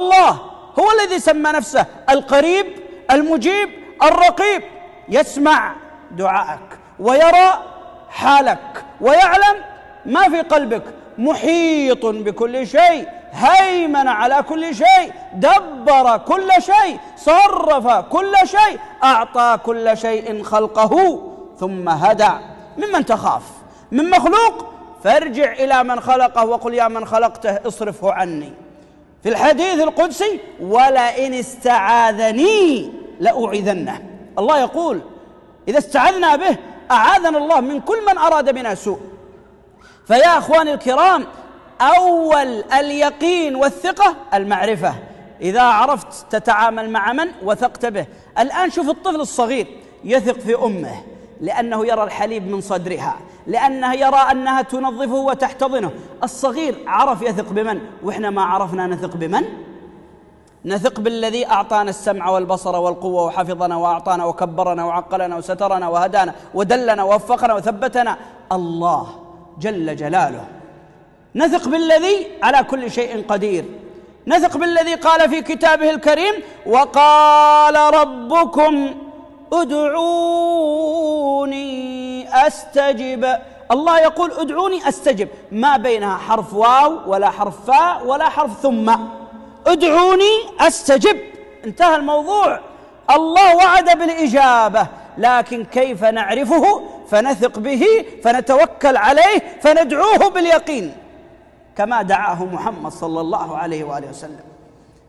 الله هو الذي سمى نفسه القريب المجيب الرقيب. يسمع دعائك ويرى حالك ويعلم ما في قلبك. محيط بكل شيء هيمن على كل شيء دبر كل شيء صرف كل شيء أعطى كل شيء خلقه ثم هدى. ممن تخاف من مخلوق فارجع إلى من خلقه وقل يا من خلقته اصرفه عني. في الحديث القدسي ولئن استعاذني لأعيذنه. الله يقول إذا استعذنا به أعاذنا الله من كل من أراد بنا سوء. فيا أخواني الكرام أول اليقين والثقة المعرفة. إذا عرفت تتعامل مع من وثقت به. الآن شوف الطفل الصغير يثق في أمه. لأنه يرى الحليب من صدرها لأنه يرى أنها تنظفه وتحتضنه. الصغير عرف يثق بمن؟ وإحنا ما عرفنا نثق بمن؟ نثق بالذي أعطانا السمع والبصر والقوة وحفظنا وأعطانا وكبرنا وعقلنا وسترنا وهدانا ودلنا ووفقنا وثبتنا. الله جل جلاله. نثق بالذي على كل شيء قدير. نثق بالذي قال في كتابه الكريم وقال ربكم ادعوني أستجب. الله يقول ادعوني أستجب. ما بينها حرف واو ولا حرف فاء ولا حرف ثم. ادعوني أستجب. انتهى الموضوع. الله وعد بالإجابة لكن كيف نعرفه؟ فنثق به فنتوكل عليه فندعوه باليقين. كما دعاه محمد صلى الله عليه وآله وسلم.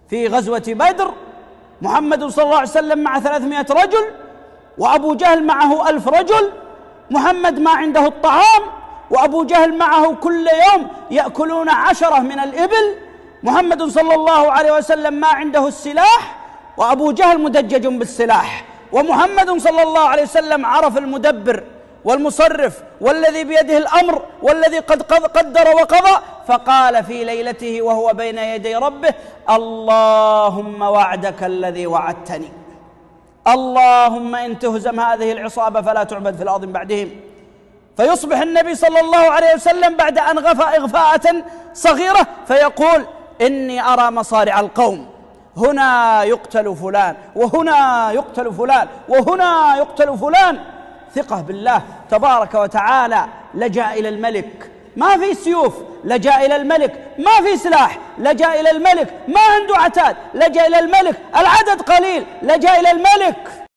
في غزوة بدر محمد صلى الله عليه وسلم مع ثلاثمائة رجل وأبو جهل معه ألف رجل محمد ما عنده الطعام وأبو جهل معه كل يوم يأكلون عشرة من الإبل محمد صلى الله عليه وسلم ما عنده السلاح وأبو جهل مدجج بالسلاح ومحمد صلى الله عليه وسلم عرف المدبر والمصرف والذي بيده الأمر والذي قد قدر وقضى فقال في ليلته وهو بين يدي ربه اللهم وعدك الذي وعدتني. اللهم إن تهزم هذه العصابة فلا تعبد في الأرض من بعدهم. فيصبح النبي صلى الله عليه وسلم بعد أن غفى إغفاءة صغيرة فيقول إني أرى مصارع القوم. هنا يقتل فلان وهنا يقتل فلان وهنا يقتل فلان. ثقة بالله تبارك وتعالى لجأ إلى الملك. ما في سيوف لجأ إلى الملك. ما في سلاح لجأ إلى الملك. ما عنده عتاد. لجأ إلى الملك. العدد قليل. لجأ إلى الملك.